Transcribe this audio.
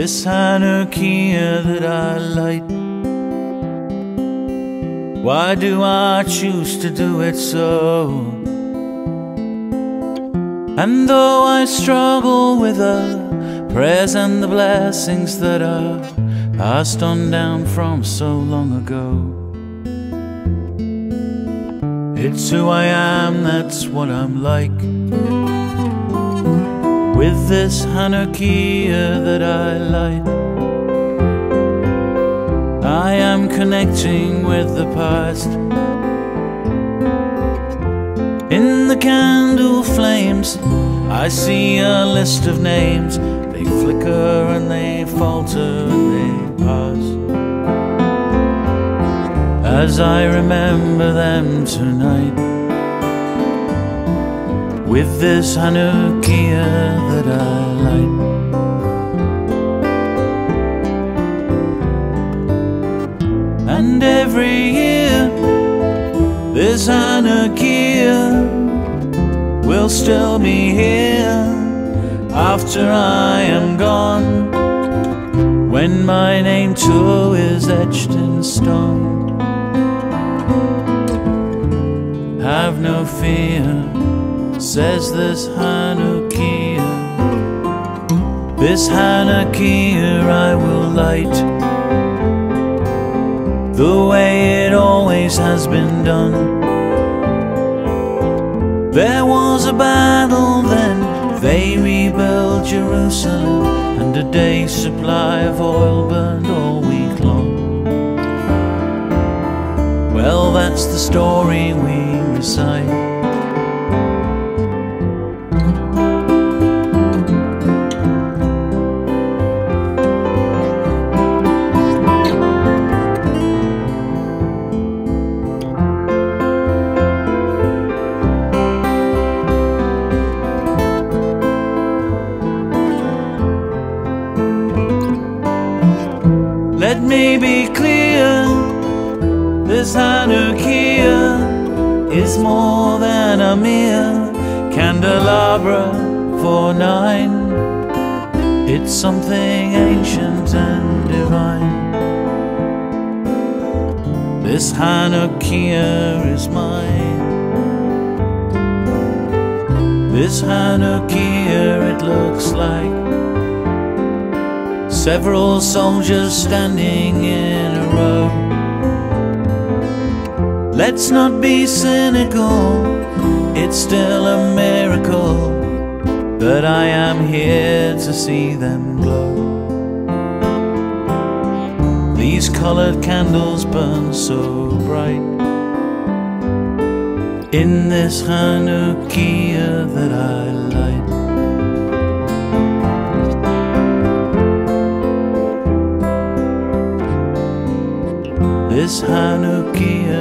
this Chanukiah that I light. Why do I choose to do it so? And though I struggle with the prayers and the blessings that are passed on down from so long ago. It's who I am, that's what I'm like. With this Chanukiah that I light, I am connecting with the past. In the candle flames, I see a list of names. They flicker and they falter and they pass as I remember them tonight with this Chanukiah that I light. And every year this Chanukiah will still be here after I am gone when my name too is etched in stone. Have no fear, says this Chanukiah. This Chanukiah I will light the way it always has been done. There was a battle then, they rebuilt Jerusalem, and a day's supply of oil burned all week long. Well, that's the story we recite. Let me be clear, this Chanukiah is more than a mere candelabra for nine. It's something ancient and divine. This Chanukiah is mine. This Chanukiah, it looks like several soldiers standing in a row. Let's not be cynical, it's still a miracle that I am here to see them glow. These colored candles burn so bright in this Chanukiah that I light. Chanukiah.